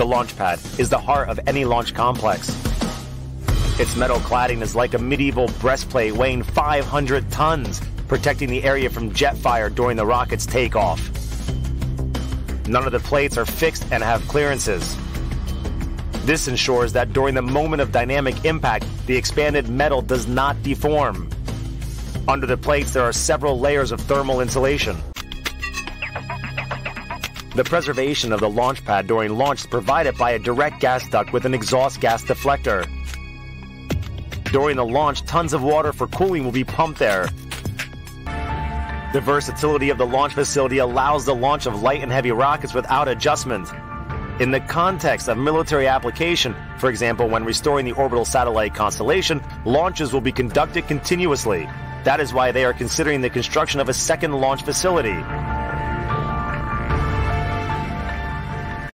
The launch pad is the heart of any launch complex. Its metal cladding is like a medieval breastplate weighing 500 tons, protecting the area from jet fire during the rocket's takeoff. None of the plates are fixed and have clearances. This ensures that during the moment of dynamic impact, the expanded metal does not deform. Under the plates, there are several layers of thermal insulation. The preservation of the launch pad during launch is provided by a direct gas duct with an exhaust gas deflector. During the launch, tons of water for cooling will be pumped there. The versatility of the launch facility allows the launch of light and heavy rockets without adjustment. In the context of military application, for example, when restoring the orbital satellite constellation, launches will be conducted continuously. That is why they are considering the construction of a second launch facility.